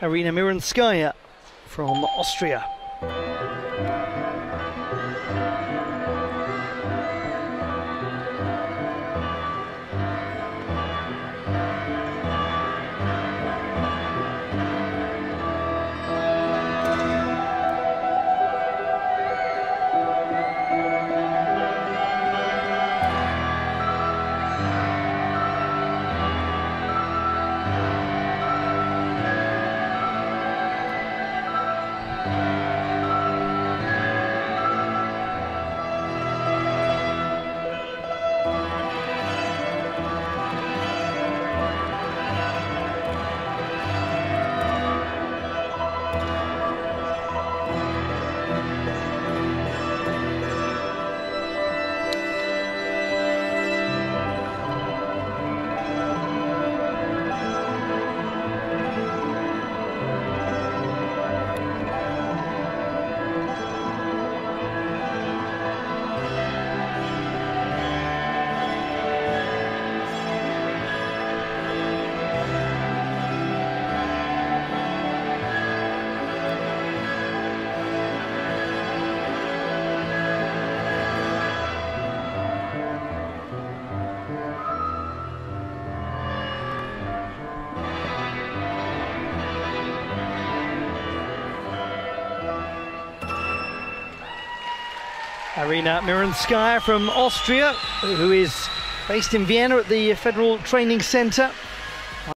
Arina Miranskaya from Austria. Arina Miranskaya from Austria, who is based in Vienna at the Federal Training Center.